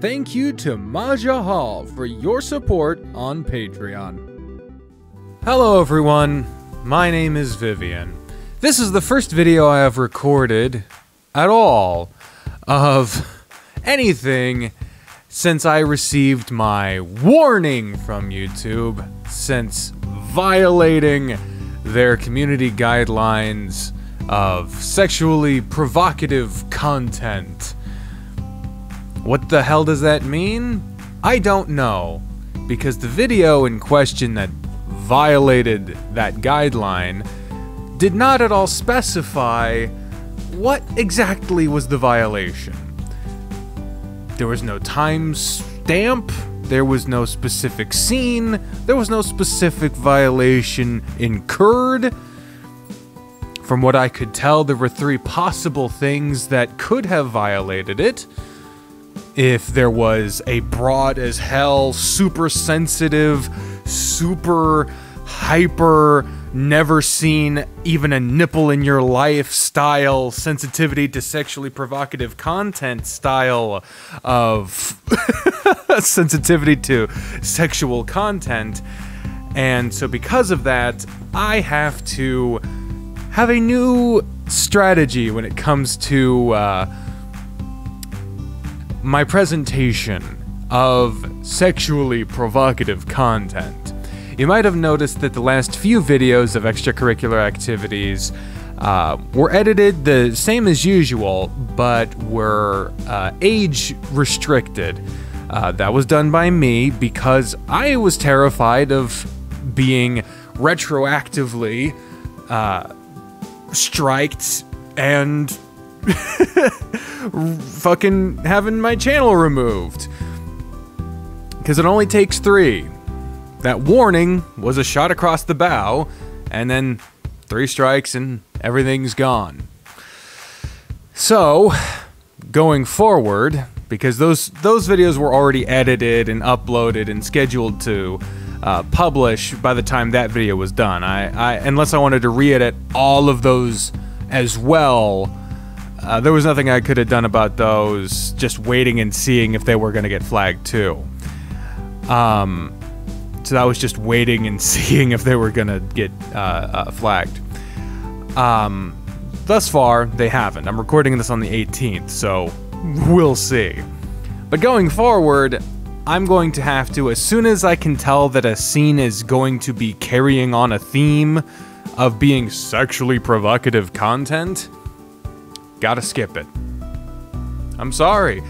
Thank you to Maja Hall for your support on Patreon. Hello, everyone. My name is Vivian. This is the first video I have recorded at all of anything since I received my warning from YouTube since violating their community guidelines of sexually provocative content. What the hell does that mean? I don't know, because the video in question that violated that guideline did not at all specify what exactly was the violation. There was no time stamp, there was no specific scene, there was no specific violation incurred. From what I could tell, there were three possible things that could have violated it. If there was a broad as hell, super sensitive, super hyper, never seen even a nipple in your life style sensitivity to sexually provocative content style of sensitivity to sexual content. And so, because of that, I have to have a new strategy when it comes to uh, my presentation of sexually provocative content. You might have noticed that the last few videos of extracurricular activities uh, were edited the same as usual, but were uh, age restricted. Uh, that was done by me because I was terrified of being retroactively uh, striked and fucking having my channel removed. Because it only takes three. That warning was a shot across the bow, and then three strikes and everything's gone. So, going forward, because those those videos were already edited and uploaded and scheduled to uh, publish by the time that video was done. I, I unless I wanted to re-edit all of those as well. Uh, there was nothing I could have done about those. Just waiting and seeing if they were going to get flagged too. Um, so that was just waiting and seeing if they were gonna get uh, uh, flagged. Um, thus far, they haven't. I'm recording this on the 18th, so we'll see. But going forward, I'm going to have to, as soon as I can tell that a scene is going to be carrying on a theme of being sexually provocative content, gotta skip it. I'm sorry.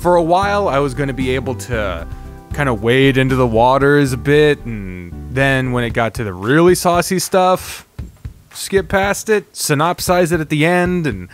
For a while, I was going to be able to kind of wade into the waters a bit, and then when it got to the really saucy stuff, skip past it, synopsize it at the end, and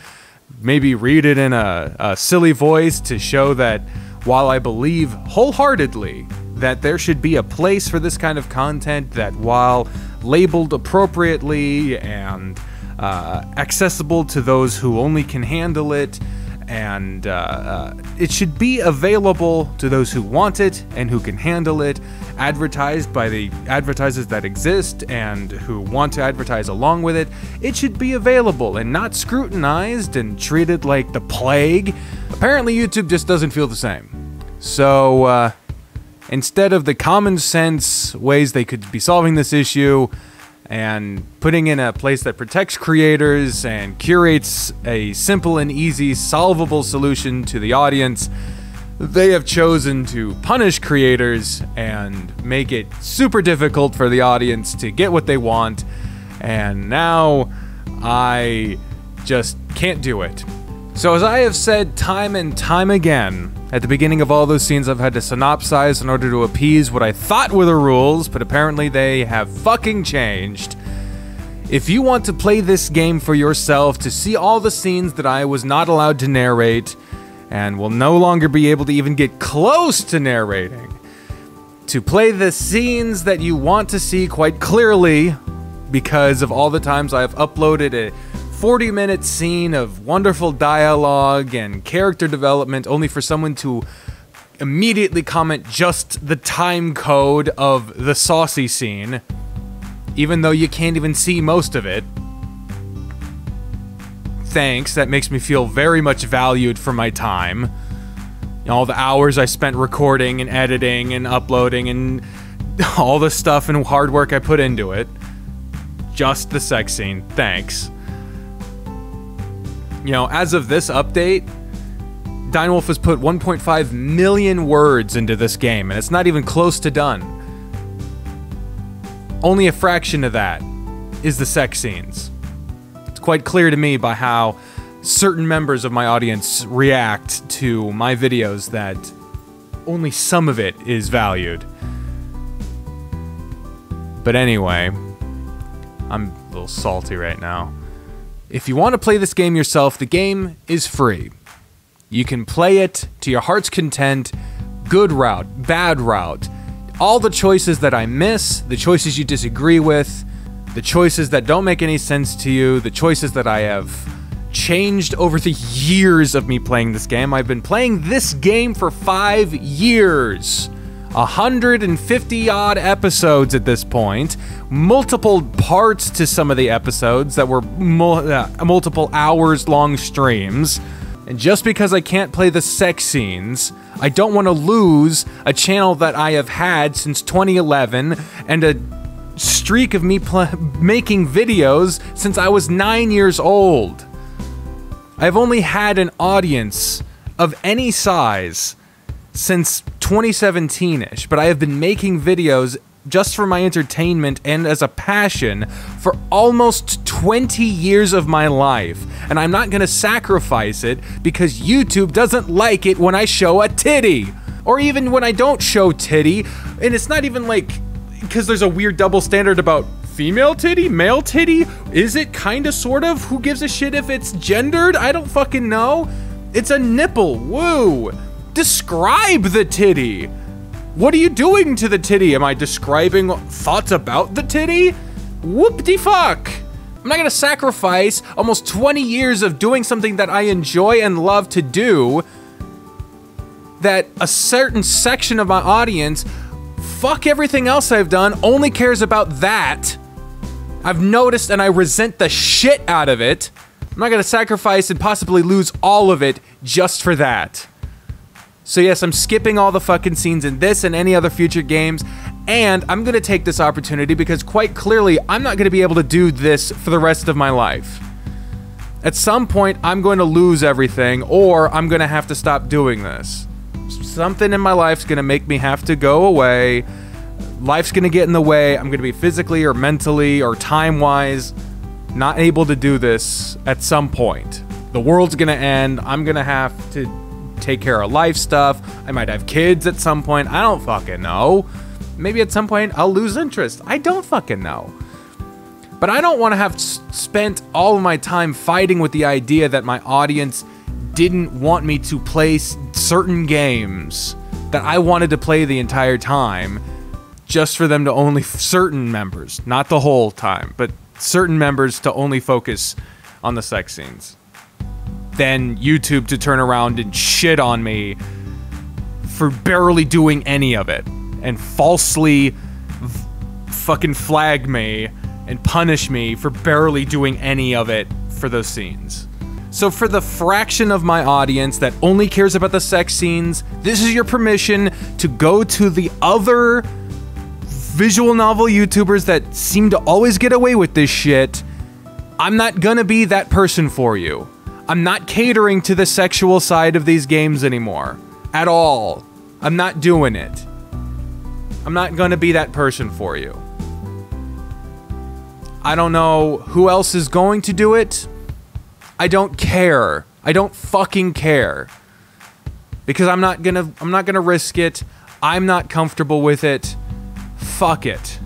maybe read it in a, a silly voice to show that while I believe wholeheartedly that there should be a place for this kind of content, that while labeled appropriately and uh, accessible to those who only can handle it, and uh, uh, it should be available to those who want it and who can handle it, advertised by the advertisers that exist and who want to advertise along with it. It should be available and not scrutinized and treated like the plague. Apparently, YouTube just doesn't feel the same. So, uh, instead of the common sense ways they could be solving this issue, and putting in a place that protects creators and curates a simple and easy solvable solution to the audience, they have chosen to punish creators and make it super difficult for the audience to get what they want. And now I just can't do it. So, as I have said time and time again, at the beginning of all those scenes, I've had to synopsize in order to appease what I thought were the rules, but apparently they have fucking changed. If you want to play this game for yourself, to see all the scenes that I was not allowed to narrate, and will no longer be able to even get close to narrating, to play the scenes that you want to see quite clearly, because of all the times I've uploaded a 40 minute scene of wonderful dialogue and character development only for someone to immediately comment just the time code of the saucy scene, even though you can't even see most of it. Thanks, that makes me feel very much valued for my time. all the hours I spent recording and editing and uploading and all the stuff and hard work I put into it. Just the sex scene. Thanks. You know, as of this update, Dynawolf has put 1.5 million words into this game, and it's not even close to done. Only a fraction of that is the sex scenes. It's quite clear to me by how certain members of my audience react to my videos that only some of it is valued. But anyway, I'm a little salty right now. If you want to play this game yourself, the game is free. You can play it to your heart's content, good route, bad route, all the choices that I miss, the choices you disagree with, the choices that don't make any sense to you, the choices that I have changed over the years of me playing this game. I've been playing this game for five years. 150 odd episodes at this point, multiple parts to some of the episodes that were mul- uh, multiple hours long streams. And just because I can't play the sex scenes, I don't want to lose a channel that I have had since 2011 and a streak of me making videos since I was nine years old. I've only had an audience of any size since 2017 ish, but I have been making videos just for my entertainment and as a passion for almost 20 years of my life. And I'm not gonna sacrifice it because YouTube doesn't like it when I show a titty. Or even when I don't show titty. And it's not even like because there's a weird double standard about female titty, male titty. Is it kinda sort of? Who gives a shit if it's gendered? I don't fucking know. It's a nipple. Woo. Describe the titty. What are you doing to the titty? Am I describing thoughts about the titty? Whoop de fuck. I'm not gonna sacrifice almost 20 years of doing something that I enjoy and love to do that a certain section of my audience, fuck everything else I've done, only cares about that. I've noticed and I resent the shit out of it. I'm not gonna sacrifice and possibly lose all of it just for that. So yes, I'm skipping all the fucking scenes in this and any other future games, and I'm gonna take this opportunity because quite clearly I'm not gonna be able to do this for the rest of my life. At some point, I'm going to lose everything, or I'm gonna have to stop doing this. Something in my life's gonna make me have to go away. Life's gonna get in the way. I'm gonna be physically or mentally or time wise not able to do this at some point. The world's gonna end. I'm gonna have to take care of life stuff. I might have kids at some point. I don't fucking know. Maybe at some point I'll lose interest. I don't fucking know. But I don't want to have spent all of my time fighting with the idea that my audience didn't want me to play certain games that I wanted to play the entire time just for them to only certain members, not the whole time, but certain members to only focus on the sex scenes. Then YouTube to turn around and shit on me for barely doing any of it and falsely fucking flag me and punish me for barely doing any of it for those scenes. So, for the fraction of my audience that only cares about the sex scenes, this is your permission to go to the other visual novel YouTubers that seem to always get away with this shit. I'm not gonna be that person for you. I'm not catering to the sexual side of these games anymore. At all. I'm not doing it. I'm not gonna be that person for you. I don't know who else is going to do it. I don't care. I don't fucking care. Because I'm not gonna I'm not gonna risk it. I'm not comfortable with it. Fuck it.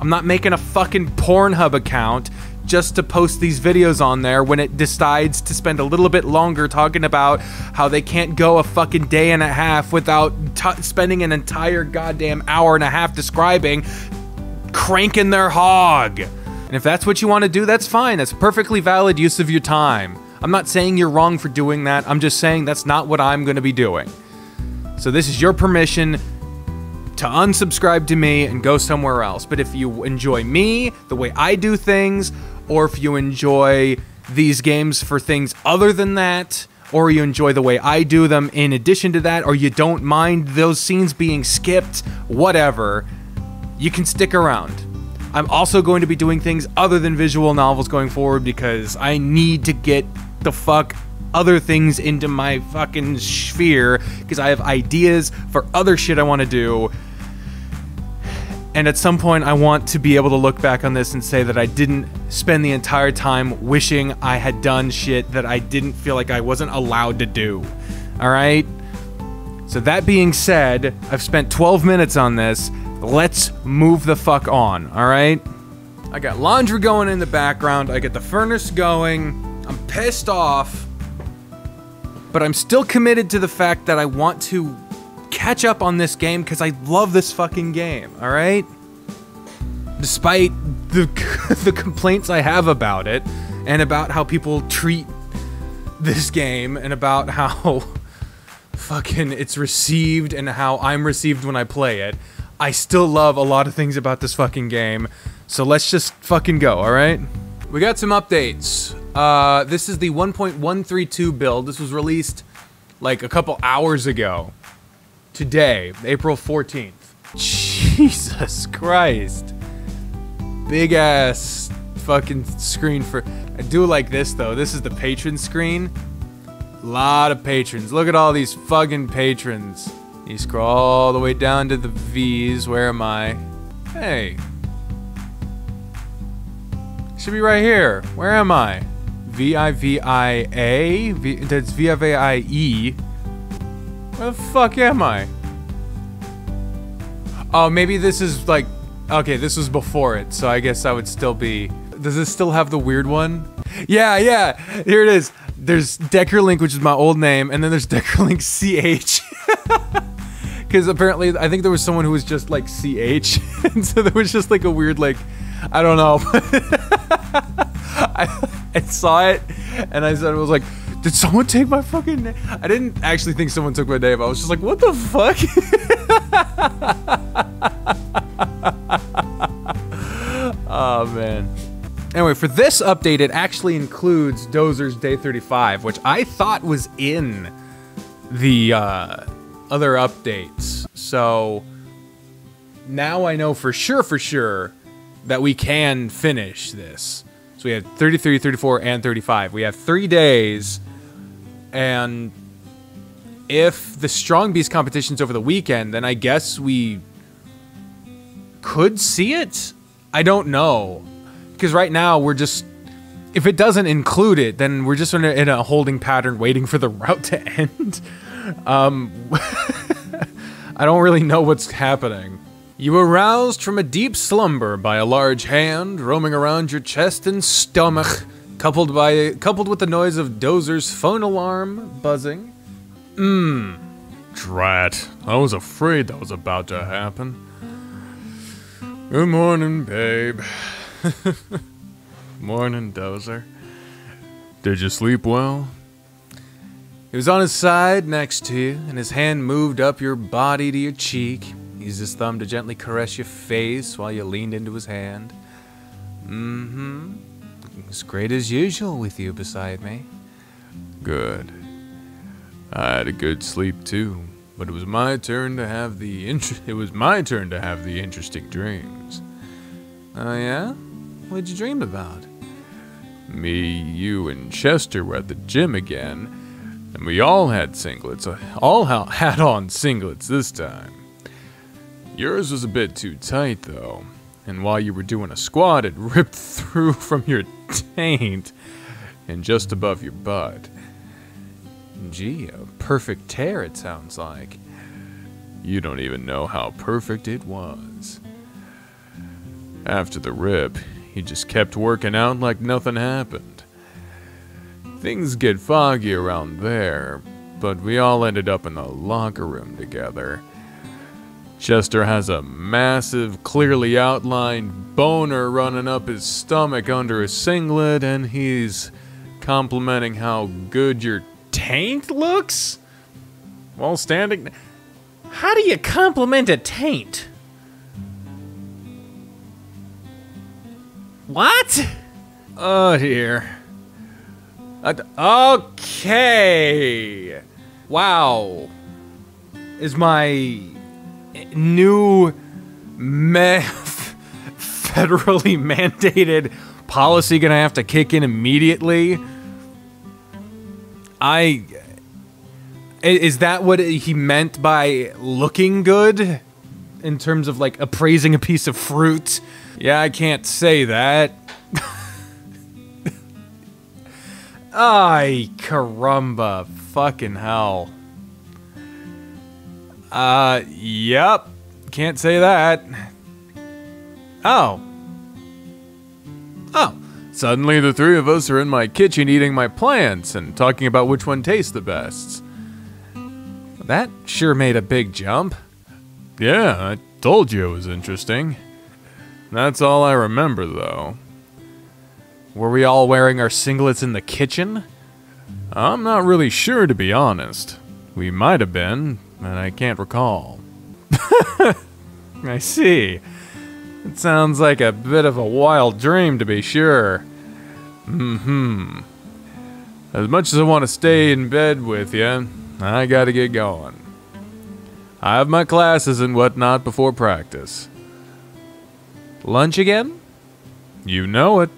I'm not making a fucking Pornhub account just to post these videos on there when it decides to spend a little bit longer talking about how they can't go a fucking day and a half without t- spending an entire goddamn hour and a half describing cranking their hog. And if that's what you want to do, that's fine. That's perfectly valid use of your time. I'm not saying you're wrong for doing that. I'm just saying that's not what I'm going to be doing. So this is your permission to unsubscribe to me and go somewhere else. But if you enjoy me, the way I do things, or if you enjoy these games for things other than that, or you enjoy the way I do them in addition to that, or you don't mind those scenes being skipped, whatever, you can stick around. I'm also going to be doing things other than visual novels going forward because I need to get the fuck other things into my fucking sphere because I have ideas for other shit I want to do. And at some point, I want to be able to look back on this and say that I didn't spend the entire time wishing I had done shit that I didn't feel like I wasn't allowed to do. All right? So, that being said, I've spent 12 minutes on this. Let's move the fuck on, all right? I got laundry going in the background. I get the furnace going. I'm pissed off. But I'm still committed to the fact that I want to catch up on this game because I love this fucking game, alright? Despite the, the complaints I have about it, and about how people treat this game, and about how fucking it's received, and how I'm received when I play it, I still love a lot of things about this fucking game. So let's just fucking go, alright? We got some updates. Uh, this is the 1.132 build. This was released like a couple hours ago. Today, April 14th. Jesus Christ. Big ass fucking screen for. I do like this though. This is the patron screen. A lot of patrons. Look at all these fucking patrons. You scroll all the way down to the V's. Where am I? Hey. Should be right here. Where am I? V I V I A? V that's V I V I E. Where the fuck am I? Oh, maybe this is like okay, this was before it, so I guess I would still be Does this still have the weird one? Yeah, yeah. Here it is. There's Deckerlink, which is my old name, and then there's Deckerlink CH. Because apparently, I think there was someone who was just like CH, and so there was just like a weird like, I don't know. I, I saw it, and I said, I was like, did someone take my fucking name? I didn't actually think someone took my name. I was just like, what the fuck? oh man. Anyway, for this update, it actually includes Dozer's Day 35, which I thought was in the uh, other updates. So now I know for sure, for sure, that we can finish this. So we had 33, 34, and 35. We have three days, and if the Strong Beast competition's over the weekend, then I guess we could see it. I don't know, because right now we're just. If it doesn't include it, then we're just in a, in a holding pattern, waiting for the route to end. Um, I don't really know what's happening. You were roused from a deep slumber by a large hand roaming around your chest and stomach, coupled by coupled with the noise of Dozer's phone alarm buzzing. Mmm. Drat. I was afraid that was about to happen. Good morning, babe. morning, Dozer. Did you sleep well? He was on his side next to you, and his hand moved up your body to your cheek. He used his thumb to gently caress your face while you leaned into his hand. Mm hmm. As great as usual with you beside me. Good. I had a good sleep too, but it was my turn to have the int- it was my turn to have the interesting dreams. Oh yeah? What'd you dream about? Me, you, and Chester were at the gym again, and we all had singlets. uh, All had on singlets this time. Yours was a bit too tight, though, and while you were doing a squat, it ripped through from your taint and just above your butt. Gee, a perfect tear, it sounds like. You don't even know how perfect it was. After the rip, he just kept working out like nothing happened. Things get foggy around there, but we all ended up in the locker room together. Chester has a massive, clearly outlined boner running up his stomach under his singlet, and he's complimenting how good your taint looks while standing. How do you compliment a taint? What? Oh dear. Okay. Wow. Is my new me- federally mandated policy gonna have to kick in immediately? I. Is that what he meant by looking good? In terms of like appraising a piece of fruit? Yeah, I can't say that. Ay, caramba. Fucking hell. Uh, yep. Can't say that. Oh. Oh. Suddenly the three of us are in my kitchen eating my plants and talking about which one tastes the best. That sure made a big jump. Yeah, I told you it was interesting. That's all I remember, though. Were we all wearing our singlets in the kitchen? I'm not really sure, to be honest. We might have been, and I can't recall. I see. It sounds like a bit of a wild dream, to be sure. Mm hmm. As much as I want to stay in bed with you, I gotta get going. I have my classes and whatnot before practice. Lunch again? You know it.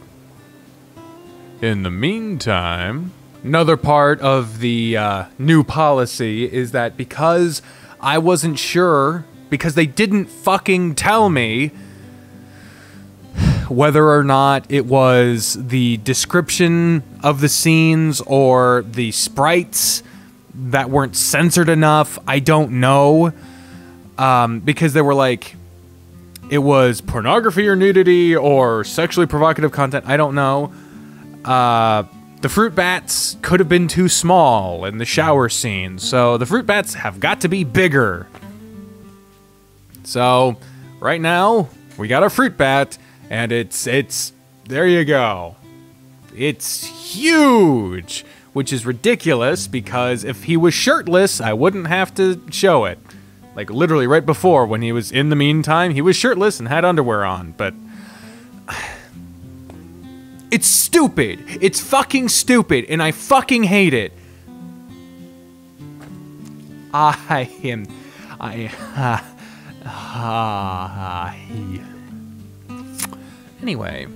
In the meantime, another part of the uh, new policy is that because I wasn't sure, because they didn't fucking tell me whether or not it was the description of the scenes or the sprites that weren't censored enough. I don't know. Um, because they were like, it was pornography or nudity or sexually provocative content. I don't know. Uh, the fruit bats could have been too small in the shower scene, so the fruit bats have got to be bigger. So, right now, we got a fruit bat, and it's, it's, there you go. It's huge, which is ridiculous because if he was shirtless, I wouldn't have to show it. Like, literally, right before, when he was in the meantime, he was shirtless and had underwear on, but. It's stupid. It's fucking stupid, and I fucking hate it. I am. I. Uh, uh, anyway.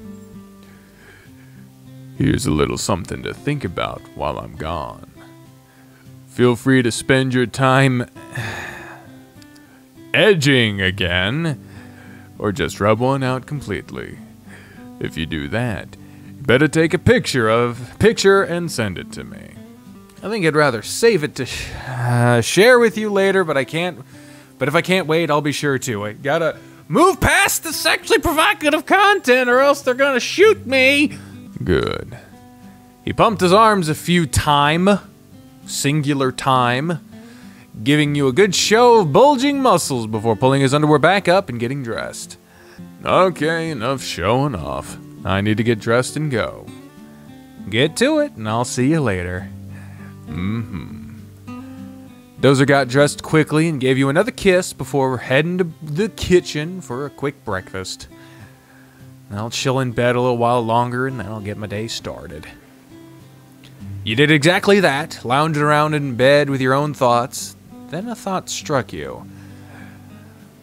Here's a little something to think about while I'm gone. Feel free to spend your time edging again, or just rub one out completely. If you do that, Better take a picture of picture and send it to me. I think I'd rather save it to sh- uh, share with you later, but I can't. But if I can't wait, I'll be sure to. I gotta move past the sexually provocative content, or else they're gonna shoot me. Good. He pumped his arms a few time, singular time, giving you a good show of bulging muscles before pulling his underwear back up and getting dressed. Okay, enough showing off. I need to get dressed and go. Get to it, and I'll see you later. Mm hmm. Dozer got dressed quickly and gave you another kiss before heading to the kitchen for a quick breakfast. I'll chill in bed a little while longer and then I'll get my day started. You did exactly that, lounging around in bed with your own thoughts. Then a thought struck you.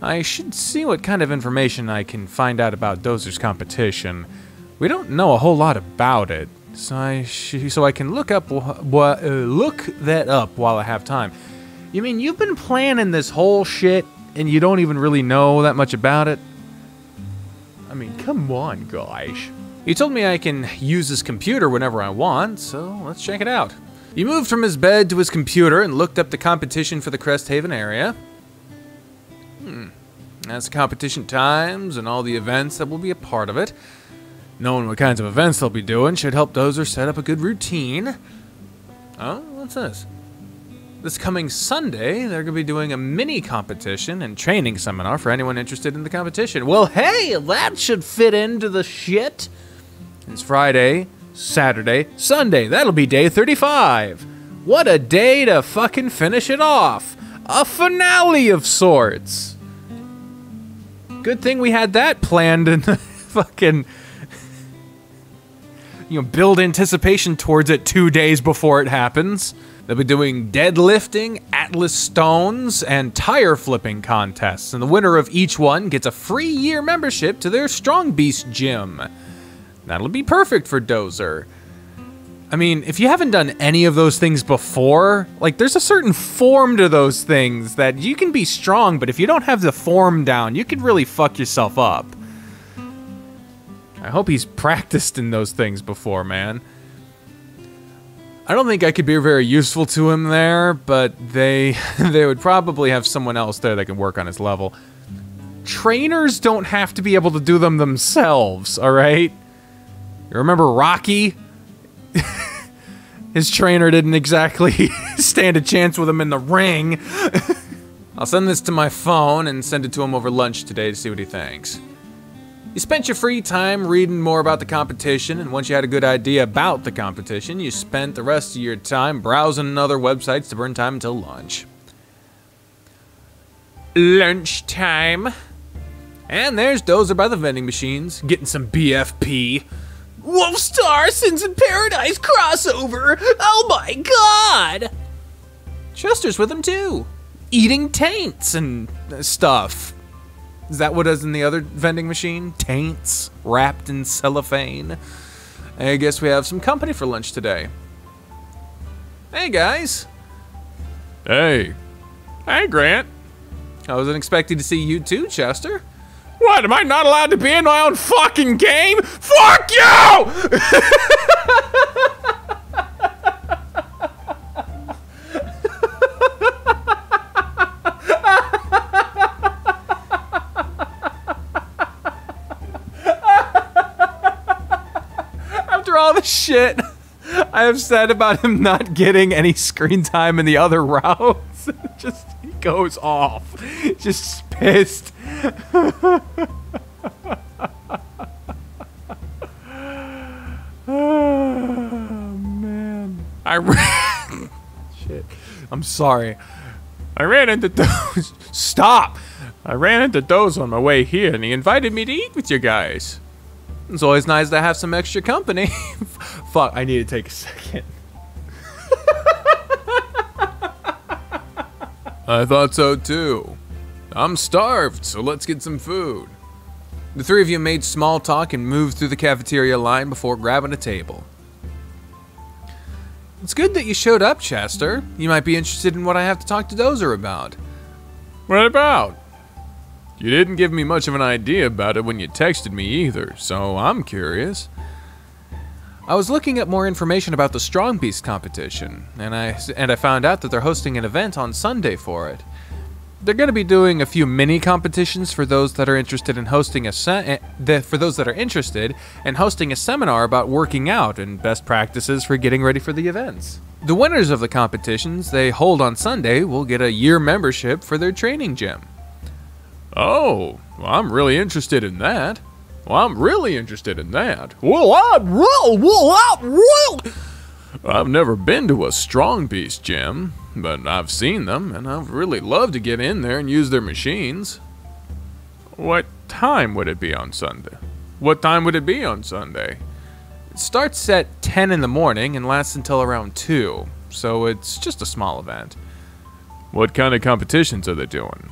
I should see what kind of information I can find out about Dozer's competition. We don't know a whole lot about it, so I so I can look up uh, look that up while I have time. You mean you've been planning this whole shit and you don't even really know that much about it? I mean, come on, guys. He told me I can use his computer whenever I want, so let's check it out. He moved from his bed to his computer and looked up the competition for the Crest Haven area. Hmm. That's competition times and all the events that will be a part of it. Knowing what kinds of events they'll be doing should help Dozer set up a good routine. Oh, what's this? This coming Sunday, they're going to be doing a mini competition and training seminar for anyone interested in the competition. Well, hey, that should fit into the shit. It's Friday, Saturday, Sunday. That'll be day 35. What a day to fucking finish it off. A finale of sorts. Good thing we had that planned in the fucking you know, build anticipation towards it two days before it happens. They'll be doing deadlifting, Atlas stones, and tire flipping contests, and the winner of each one gets a free year membership to their Strong Beast gym. That'll be perfect for Dozer. I mean, if you haven't done any of those things before, like there's a certain form to those things that you can be strong, but if you don't have the form down, you could really fuck yourself up. I hope he's practiced in those things before, man. I don't think I could be very useful to him there, but they they would probably have someone else there that can work on his level. Trainers don't have to be able to do them themselves, all right? You remember Rocky? His trainer didn't exactly stand a chance with him in the ring. I'll send this to my phone and send it to him over lunch today to see what he thinks. You spent your free time reading more about the competition, and once you had a good idea about the competition, you spent the rest of your time browsing other websites to burn time until lunch. Lunchtime. And there's Dozer by the vending machines, getting some BFP. Wolfstar Sins in Paradise crossover! Oh my god! Chester's with him too, eating taints and stuff. Is that what is in the other vending machine? Taints wrapped in cellophane. I guess we have some company for lunch today. Hey guys. Hey. Hey, Grant. I wasn't expecting to see you too, Chester. What? Am I not allowed to be in my own fucking game? Fuck you! After all the shit I have said about him not getting any screen time in the other routes, just he goes off. Just pissed. oh man. I ran Shit. I'm sorry. I ran into Doze. Stop! I ran into Doze on my way here, and he invited me to eat with you guys. It's always nice to have some extra company. Fuck, I need to take a second. I thought so too. I'm starved, so let's get some food. The three of you made small talk and moved through the cafeteria line before grabbing a table. It's good that you showed up, Chester. You might be interested in what I have to talk to Dozer about. What about? You didn't give me much of an idea about it when you texted me either, so I'm curious. I was looking at more information about the Strong Beast competition, and I and I found out that they're hosting an event on Sunday for it. They're going to be doing a few mini competitions for those that are interested in hosting a se- eh, for those that are interested in hosting a seminar about working out and best practices for getting ready for the events. The winners of the competitions they hold on Sunday will get a year membership for their training gym. Oh, well, I'm really interested in that. Well, I'm really interested in that. Well, I'm real, well, I'm real. I've never been to a Strong Beast gym, but I've seen them, and I've really loved to get in there and use their machines. What time would it be on Sunday? What time would it be on Sunday? It starts at 10 in the morning and lasts until around 2, so it's just a small event. What kind of competitions are they doing?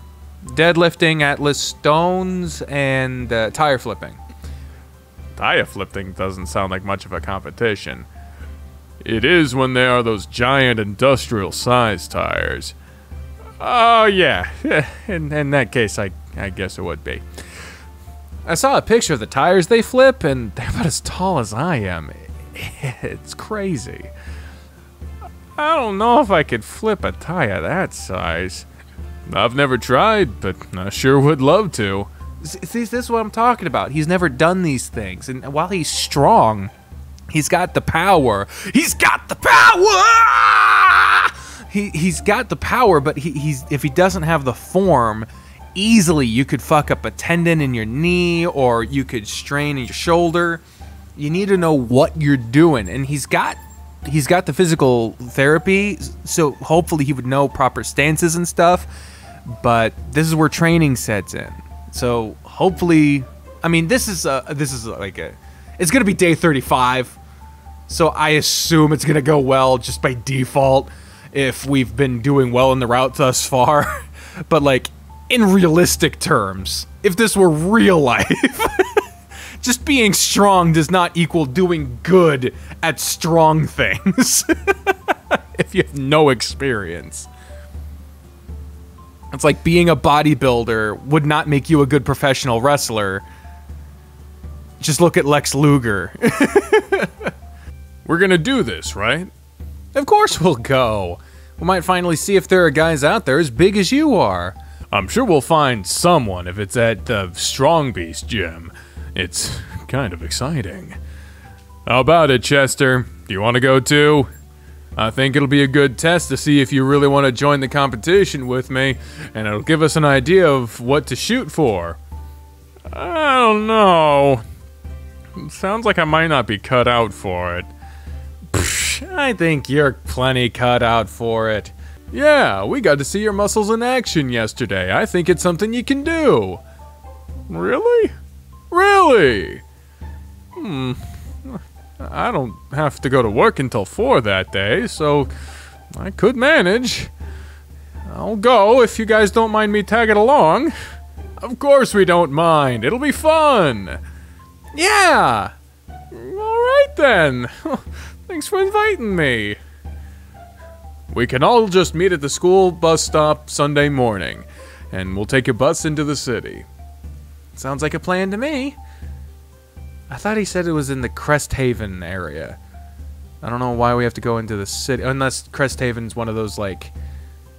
Deadlifting, Atlas stones, and uh, tire flipping. Tire flipping doesn't sound like much of a competition. It is when they are those giant industrial size tires. Oh, yeah. In, in that case, I, I guess it would be. I saw a picture of the tires they flip, and they're about as tall as I am. It's crazy. I don't know if I could flip a tire that size. I've never tried, but I sure would love to. See, this is what I'm talking about. He's never done these things, and while he's strong, he's got the power. He's got the power. He he's got the power, but he, he's if he doesn't have the form, easily you could fuck up a tendon in your knee or you could strain in your shoulder. You need to know what you're doing, and he's got he's got the physical therapy, so hopefully he would know proper stances and stuff. But this is where training sets in. So hopefully, I mean, this is a, this is like a, it's gonna be day 35. So I assume it's to go well just by default if we've been doing well in the route thus far. but like in realistic terms, if this were real life, just being strong does not equal doing good at strong things. if you have no experience. It's like being a bodybuilder would not make you a good professional wrestler. Just look at Lex Luger. We're gonna do this, right? Of course we'll go. We might finally see if there are guys out there as big as you are. I'm sure we'll find someone if it's at the Strong Beast gym. It's kind of exciting. How about it, Chester? Do you want to go too? I think it'll be a good test to see if you really want to join the competition with me, and it'll give us an idea of what to shoot for. I don't know. sounds like I might not be cut out for it. Psh, I think you're plenty cut out for it. Yeah, we got to see your muscles in action yesterday. I think it's something you can do. Really? Really? Hmm. I don't have to go to work until 4 that day, so I could manage. I'll go if you guys don't mind me tagging along. Of course we don't mind. It'll be fun. Yeah. All right then. Thanks for inviting me. We can all just meet at the school bus stop Sunday morning, and we'll take a bus into the city. Sounds like a plan to me. I thought he said it was in the Crest Haven area. I don't know why we have to go into the city unless Crest Haven's one of those like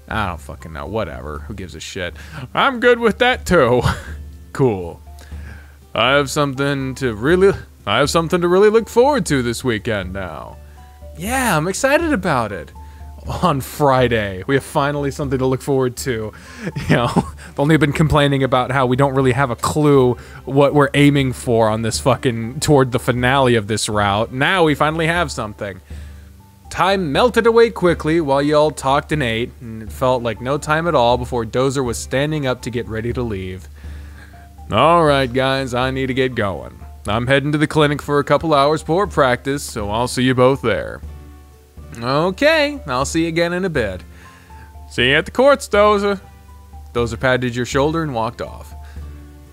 I don't fucking know. Whatever. Who gives a shit? I'm good with that too. cool. I have something to really I have something to really look forward to this weekend now. Yeah, I'm excited about it on Friday. We have finally something to look forward to. You know, only been complaining about how we don't really have a clue what we're aiming for on this fucking toward the finale of this route. Now we finally have something. Time melted away quickly while y'all talked and ate, and it felt like no time at all before Dozer was standing up to get ready to leave. All right, guys, I need to get going. I'm heading to the clinic for a couple hours before practice, so I'll see you both there. Okay, I'll see you again in a bit. See you at the courts, Dozer. Dozer patted your shoulder and walked off.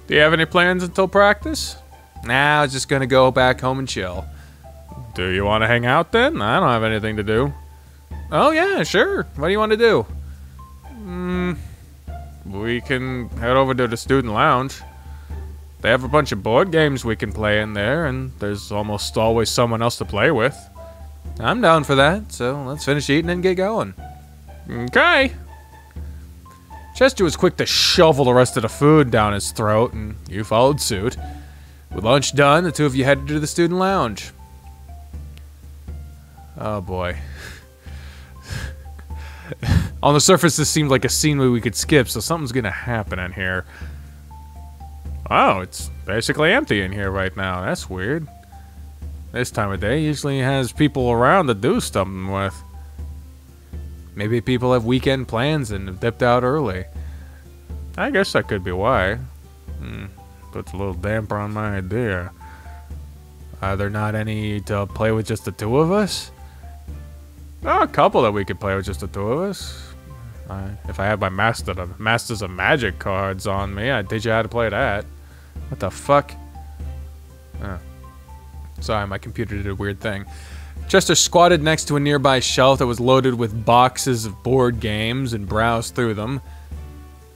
Do you have any plans until practice? Nah, I was just gonna go back home and chill. Do you want to hang out then? I don't have anything to do. Oh yeah, sure. What do you want to do? Hmm. We can head over to the student lounge. They have a bunch of board games we can play in there, and there's almost always someone else to play with. I'm down for that, so let's finish eating and get going. Okay. Chester was quick to shovel the rest of the food down his throat, and you followed suit. With lunch done, the two of you headed to the student lounge. Oh boy. On the surface, this seemed like a scene we could skip, so something's gonna happen in here. Oh, it's basically empty in here right now. That's weird. This time of day usually has people around to do something with. Maybe people have weekend plans and have dipped out early. I guess that could be why. Hmm, puts a little damper on my idea. Are there not any to play with just the two of us? Oh, a couple that we could play with just the two of us. I, if I had my master of, Masters of Magic cards on me, I'd teach you how to play that. What the fuck? Oh. Sorry, my computer did a weird thing. Chester squatted next to a nearby shelf that was loaded with boxes of board games and browsed through them.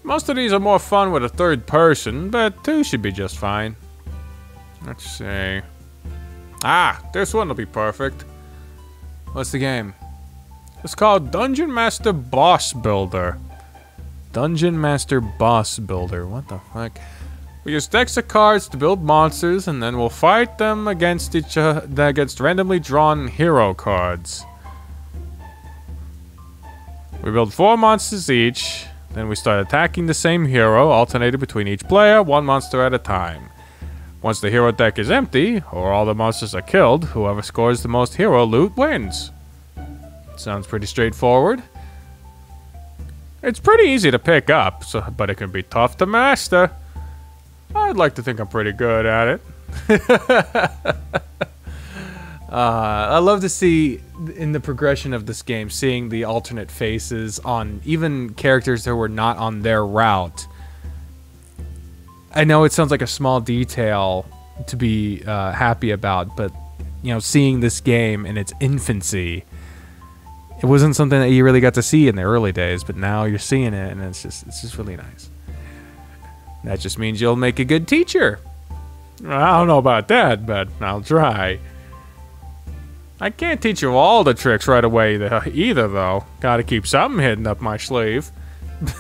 Most of these are more fun with a third person, but two should be just fine. Let's see. Ah, this one will be perfect. What's the game? It's called Dungeon Master Boss Builder. Dungeon Master Boss Builder. What the fuck? We use decks of cards to build monsters, and then we'll fight them against each uh, against randomly drawn hero cards. We build four monsters each, then we start attacking the same hero, alternated between each player, one monster at a time. Once the hero deck is empty, or all the monsters are killed, whoever scores the most hero loot wins. Sounds pretty straightforward. It's pretty easy to pick up, so, but it can be tough to master. I'd like to think I'm pretty good at it. Uh, I love to see in the progression of this game, seeing the alternate faces on even characters that were not on their route. I know it sounds like a small detail to be uh, happy about, but you know, seeing this game in its infancy, it wasn't something that you really got to see in the early days, but now you're seeing it, and it's just it's just really nice. That just means you'll make a good teacher. I don't know about that, but I'll try. I can't teach you all the tricks right away either, though. Gotta keep something hidden up my sleeve.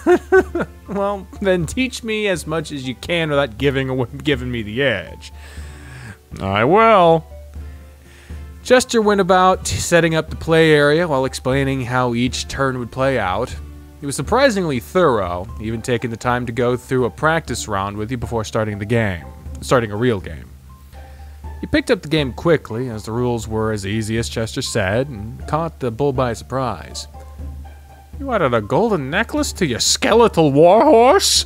well, then teach me as much as you can without giving giving me the edge. I will. Chester went about setting up the play area while explaining how each turn would play out. He was surprisingly thorough, even taking the time to go through a practice round with you before starting the game, starting a real game. You picked up the game quickly, as the rules were as easy as Chester said, and caught the bull by surprise. You added a golden necklace to your skeletal warhorse?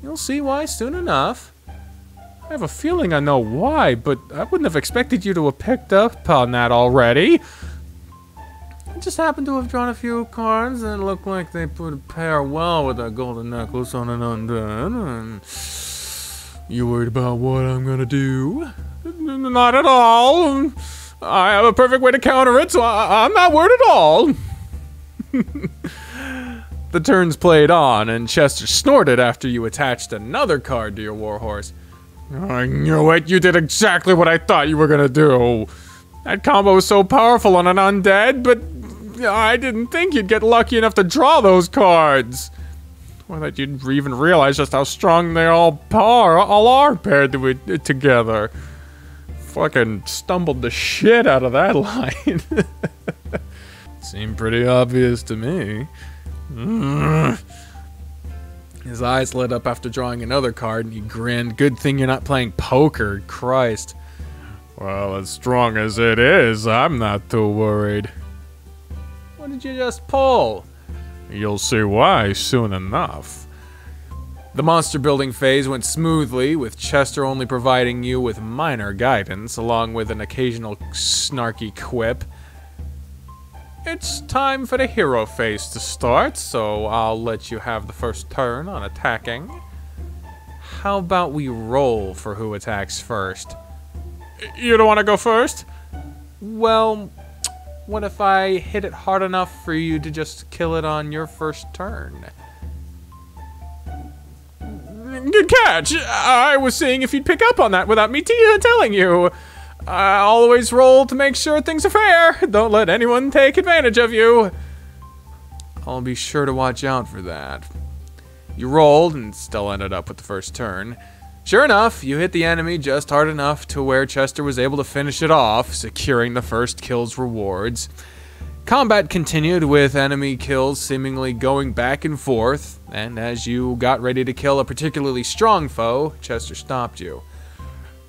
You'll see why soon enough. I have a feeling I know why, but I wouldn't have expected you to have picked up on that already. I just happened to have drawn a few cards that looked like they would pair well with that golden necklace on an undead. And you worried about what I'm gonna do? Not at all. I have a perfect way to counter it, so I am not worried at all. the turns played on, and Chester snorted after you attached another card to your warhorse. I knew it. You did exactly what I thought you were gonna do. That combo was so powerful on an undead, but I didn't think you'd get lucky enough to draw those cards. Or that you'd even realize just how strong they all are, all are paired to together fucking stumbled the shit out of that line. Seemed pretty obvious to me. His eyes lit up after drawing another card and he grinned. Good thing you're not playing poker, Christ. Well, as strong as it is, I'm not too worried. What did you just pull? You'll see why soon enough. The monster building phase went smoothly, with Chester only providing you with minor guidance, along with an occasional snarky quip. It's time for the hero phase to start, so I'll let you have the first turn on attacking. How about we roll for who attacks first? You don't want to go first? Well, what if I hit it hard enough for you to just kill it on your first turn? Good catch. I was seeing if you'd pick up on that without me telling you. I always roll to make sure things are fair. Don't let anyone take advantage of you. I'll be sure to watch out for that. You rolled and still ended up with the first turn. Sure enough, you hit the enemy just hard enough to where Chester was able to finish it off, securing the first kill's rewards. Combat continued with enemy kills seemingly going back and forth, and as you got ready to kill a particularly strong foe, Chester stopped you.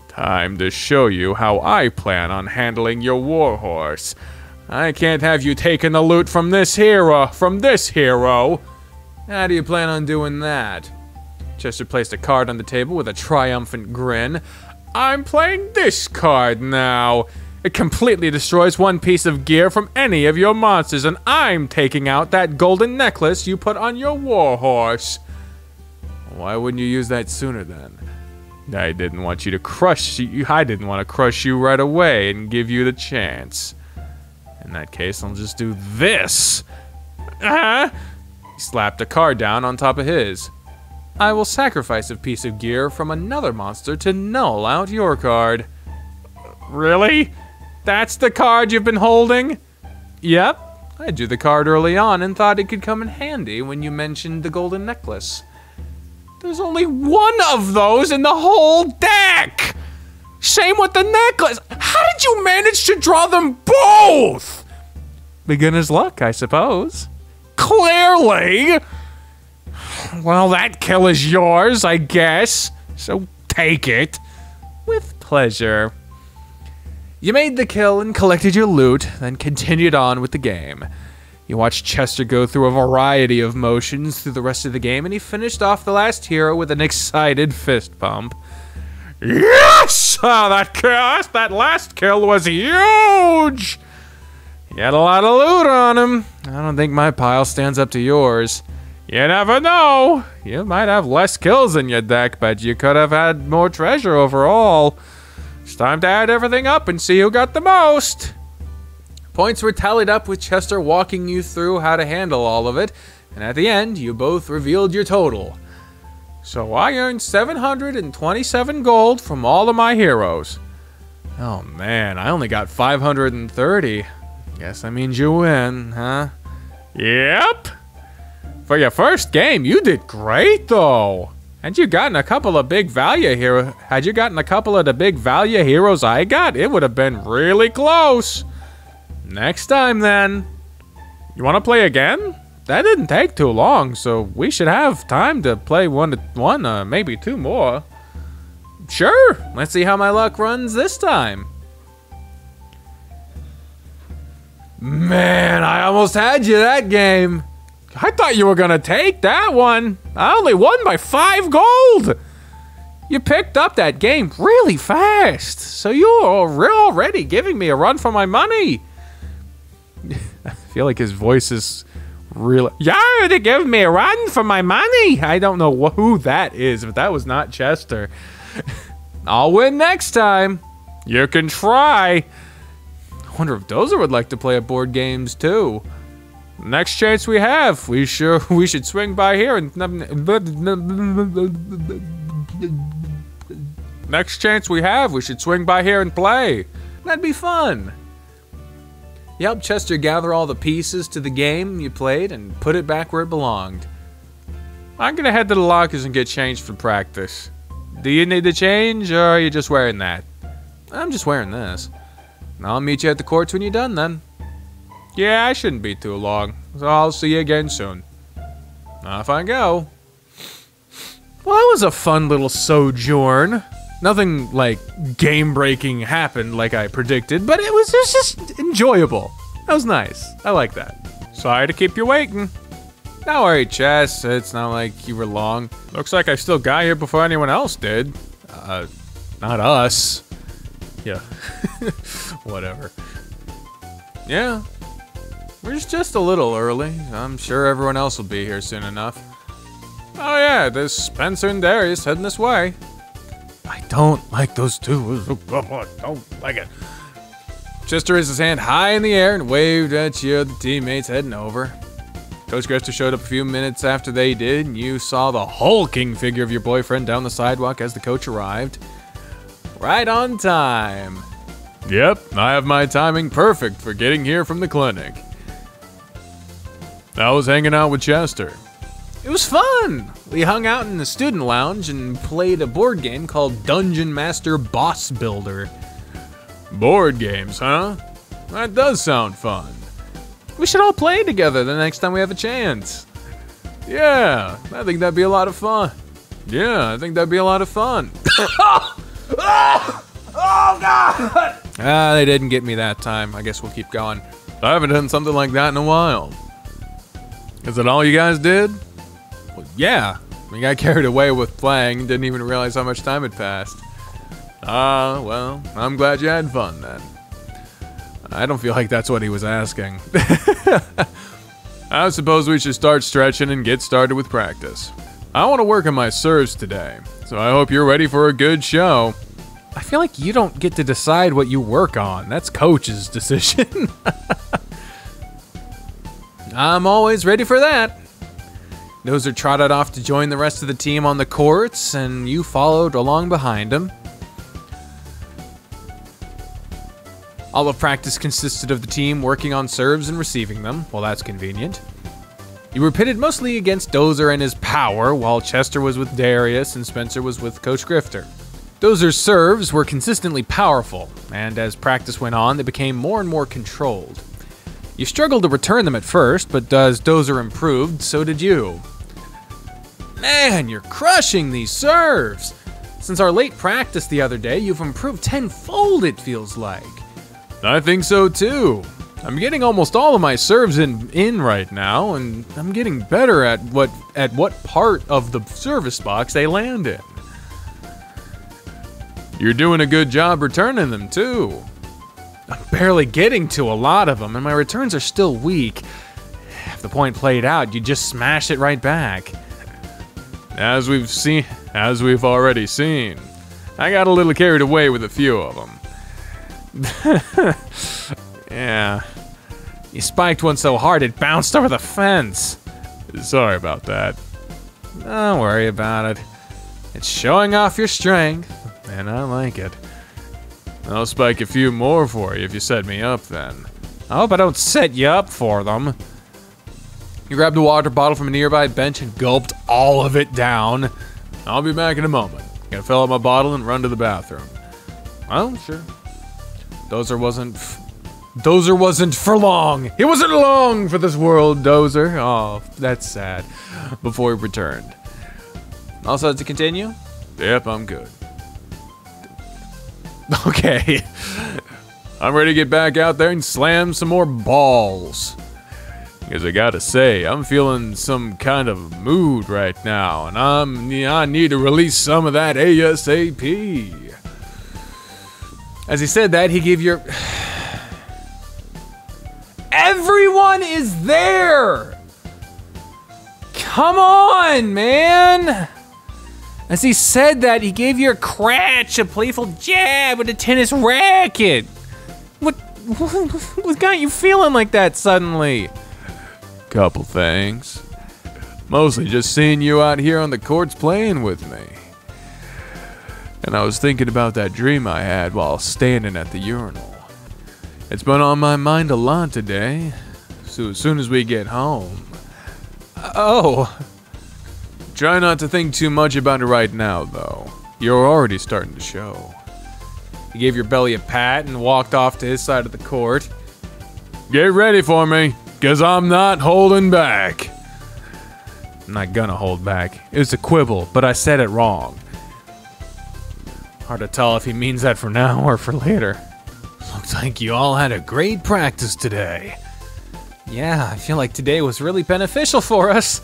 Time to show you how I plan on handling your warhorse. I can't have you taking the loot from this hero, from this hero. How do you plan on doing that? Chester placed a card on the table with a triumphant grin. I'm playing this card now. It completely destroys one piece of gear from any of your monsters, and I'm taking out that golden necklace you put on your warhorse. Why wouldn't you use that sooner then? I didn't want you to crush you. I didn't want to crush you right away and give you the chance. In that case, I'll just do this. Ah! He slapped a card down on top of his. I will sacrifice a piece of gear from another monster to null out your card. Really? That's the card you've been holding? Yep. I drew the card early on and thought it could come in handy when you mentioned the golden necklace. There's only one of those in the whole deck! Same with the necklace! How did you manage to draw them both? Beginner's luck, I suppose. Clearly! Well, that kill is yours, I guess. So take it. With pleasure. You made the kill and collected your loot, then continued on with the game. You watched Chester go through a variety of motions through the rest of the game, and he finished off the last hero with an excited fist pump. Yes! Oh, that kill, that last kill was huge! He had a lot of loot on him. I don't think my pile stands up to yours. You never know. You might have less kills in your deck, but you could have had more treasure overall. It's time to add everything up and see who got the most. Points were tallied up with Chester walking you through how to handle all of it, and at the end, you both revealed your total. So I earned 727 gold from all of my heroes. Oh man, I only got 530. Guess that means you win, huh? Yep. For your first game, you did great though. And you gotten a couple of big value hero, had you gotten a couple of the big value heroes I got, it would have been really close. Next time then. You want to play again? That didn't take too long, so we should have time to play one, one, uh, maybe two more. Sure. Let's see how my luck runs this time. Man, I almost had you that game. I thought you were gonna take that one. I only won by five gold. You picked up that game really fast, so you're already giving me a run for my money. I feel like his voice is really. You're to give me a run for my money. I don't know who that is, but that was not Chester. I'll win next time. You can try. I wonder if Dozer would like to play at board games too. Next chance we have, we sure we should swing by here and Next chance we have, we should swing by here and play. That'd be fun. You helped Chester gather all the pieces to the game you played and put it back where it belonged. I'm gonna head to the lockers and get changed for practice. Do you need to change, or are you just wearing that? I'm just wearing this. I'll meet you at the courts when you're done then. Yeah, I shouldn't be too long, so I'll see you again soon. Off I go. Well, that was a fun little sojourn. Nothing like game breaking happened like I predicted, but it was, it was just enjoyable. That was nice. I like that. Sorry to keep you waiting. Don't worry, Chess. It's not like you were long. Looks like I still got here before anyone else did. Uh, not us. Yeah. Whatever. Yeah. We're just a little early. I'm sure everyone else will be here soon enough. Oh yeah, there's Spencer and Darius heading this way. I don't like those two. I don't like it. Chester raised his hand high in the air and waved at you, the teammates heading over. Coach Grester showed up a few minutes after they did, and you saw the hulking figure of your boyfriend down the sidewalk as the coach arrived. Right on time. Yep, I have my timing perfect for getting here from the clinic. I was hanging out with Chester. It was fun. We hung out in the student lounge and played a board game called Dungeon Master Boss Builder. Board games, huh? That does sound fun. We should all play together the next time we have a chance. Yeah, I think that'd be a lot of fun. Yeah, I think that'd be a lot of fun. oh, God! Ah, they didn't get me that time. I guess we'll keep going. I haven't done something like that in a while. Is that all you guys did? Well, yeah. We got carried away with playing, didn't even realize how much time had passed. Ah, uh, well, I'm glad you had fun then. I don't feel like that's what he was asking. I suppose we should start stretching and get started with practice. I want to work on my serves today, so I hope you're ready for a good show. I feel like you don't get to decide what you work on. That's coach's decision. I'm always ready for that. Dozer trotted off to join the rest of the team on the courts, and you followed along behind him. All of practice consisted of the team working on serves and receiving them. Well, that's convenient. You were pitted mostly against Dozer and his power, while Chester was with Darius and Spencer was with Coach Grifter. Dozer's serves were consistently powerful, and as practice went on, they became more and more controlled. You struggled to return them at first, but as Dozer improved, so did you. Man, you're crushing these serves! Since our late practice the other day, you've improved tenfold, it feels like. I think so too. I'm getting almost all of my serves in in right now, and I'm getting better at what at what part of the service box they land in. You're doing a good job returning them, too. I'm barely getting to a lot of them, and my returns are still weak. If the point played out, you just smash it right back. As we've seen, as we've already seen, I got a little carried away with a few of them. Yeah. You spiked one so hard it bounced over the fence. Sorry about that. Don't worry about it. It's showing off your strength, and I like it. I'll spike a few more for you if you set me up then. I hope I don't set you up for them. You grabbed a water bottle from a nearby bench and gulped all of it down. I'll be back in a moment. Gotta fill up my bottle and run to the bathroom. Well, sure. Dozer wasn't. Dozer wasn't for long. He wasn't long for this world, Dozer. Oh, that's sad. Before he returned. All set to continue? Yep, I'm good. Okay. I'm ready to get back out there and slam some more balls. Because I gotta say, I'm feeling some kind of mood right now, and I'm I need to release some of that ASAP. As he said that, he gave your. Everyone is there! Come on, man! As he said that, he gave your crotch a playful jab with a tennis racket. What, what, what got you feeling like that suddenly? Couple things. Mostly just seeing you out here on the courts playing with me. And I was thinking about that dream I had while standing at the urinal. It's been on my mind a lot today. So as soon as we get home, Oh, try not to think too much about it right now, though. You're already starting to show. he gave your belly a pat and walked off to his side of the court. Get ready for me, cause I'm not holding back. I'm not gonna hold back. It was a quibble, but I said it wrong. Hard to tell if he means that for now or for later. Looks like you all had a great practice today. Yeah, I feel like today was really beneficial for us.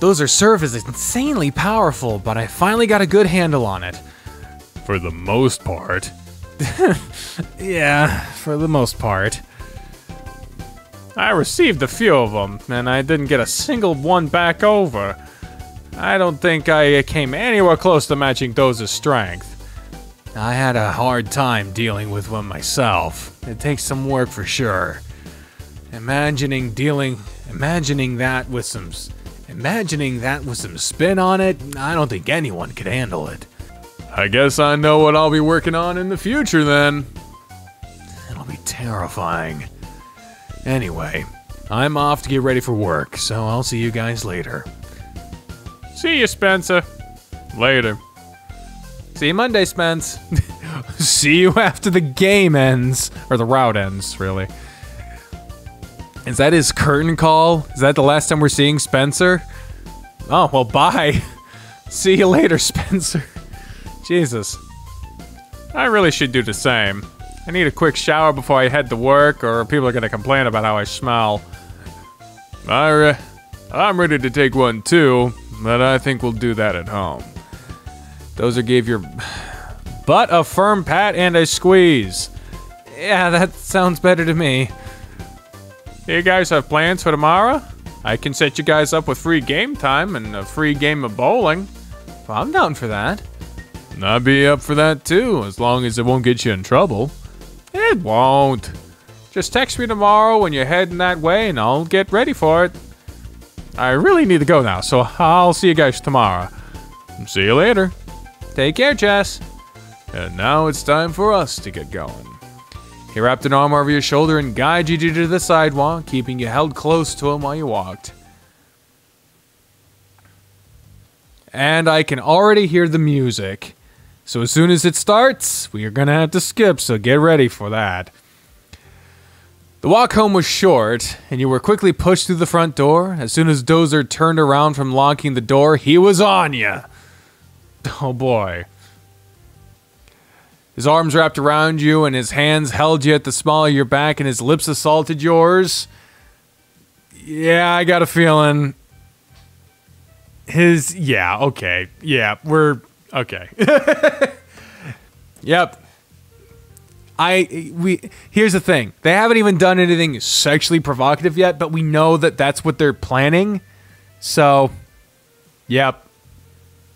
Dozer serve is insanely powerful, but I finally got a good handle on it. For the most part. Yeah, for the most part. I received a few of them, and I didn't get a single one back over. I don't think I came anywhere close to matching Dozer's strength. I had a hard time dealing with one myself. It takes some work for sure. Imagining dealing, imagining that with some, imagining that with some spin on it, I don't think anyone could handle it. I guess I know what I'll be working on in the future then. It'll be terrifying. Anyway, I'm off to get ready for work, so I'll see you guys later. See you, Spencer. Later. See you Monday, Spence. see you after the game ends. Or the route ends, really. Is that his curtain call? Is that the last time we're seeing Spencer? Oh, well, bye. see you later, Spencer. Jesus. I really should do the same. I need a quick shower before I head to work, or people are gonna complain about how I smell. I I'm ready to take one too, but I think we'll do that at home. Dozer gave your butt a firm pat and a squeeze. Yeah, that sounds better to me. You guys have plans for tomorrow? I can set you guys up with free game time and a free game of bowling. Well, I'm down for that. I'd be up for that too, as long as it won't get you in trouble. It won't. Just text me tomorrow when you're heading that way and I'll get ready for it. I really need to go now, so I'll see you guys tomorrow. See you later. Take care, Jess. And now it's time for us to get going. He wrapped an arm over your shoulder and guided you to the sidewalk, keeping you held close to him while you walked. And I can already hear the music. So as soon as it starts, we are going to have to skip, so get ready for that. The walk home was short, and you were quickly pushed through the front door. As soon as Dozer turned around from locking the door, he was on you. Oh boy. His arms wrapped around you, and his hands held you at the small of your back, and his lips assaulted yours. Yeah, I got a feeling. His. Yeah, okay. Yeah, we're. Okay. Yep. I we here's the thing. They haven't even done anything sexually provocative yet, but we know that that's what they're planning. So, yep.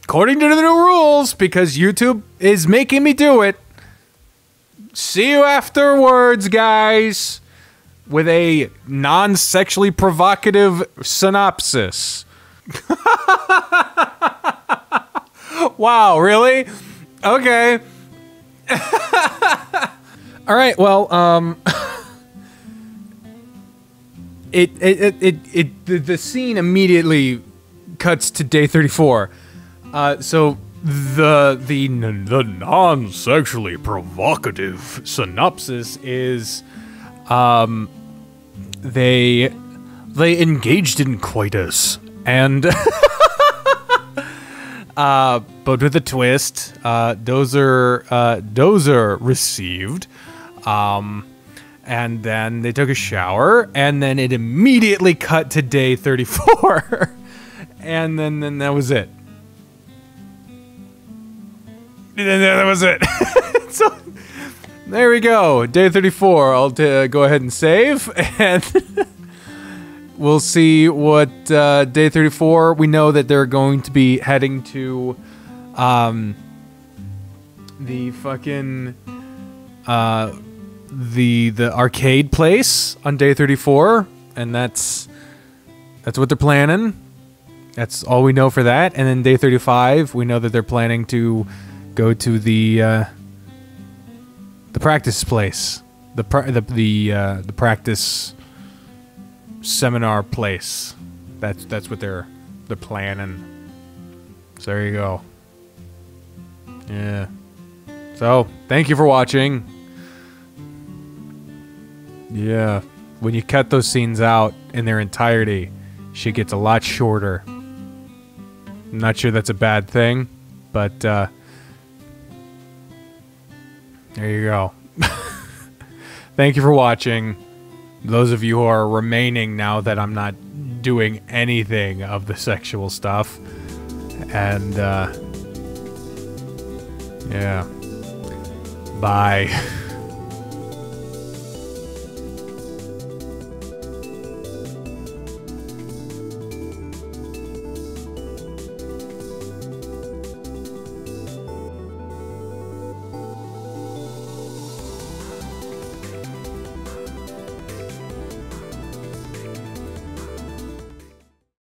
According to the new rules because YouTube is making me do it. See you afterwards, guys, with a non-sexually provocative synopsis. wow, really? Okay. All right. Well, um, it, it it it, the, the scene immediately cuts to day thirty four. Uh, so the the the non-sexually provocative synopsis is, um, they they engaged in coitus and. Uh, but with a twist, uh, Dozer, uh, Dozer received, um, and then they took a shower, and then it immediately cut to day 34, and then then that was it. And that was it. so there we go, day 34. I'll t- go ahead and save, and we'll see what uh, day 34 we know that they're going to be heading to um the fucking uh the the arcade place on day 34 and that's that's what they're planning that's all we know for that and then day 35 we know that they're planning to go to the uh the practice place the pra- the the uh the practice seminar place. That's that's what they're they're planning. So there you go. Yeah. So thank you for watching. Yeah. When you cut those scenes out in their entirety, shit gets a lot shorter. I'm not sure that's a bad thing, but uh there you go. Thank you for watching those of you who are remaining now that I'm not doing anything of the sexual stuff. And, uh, yeah. Bye.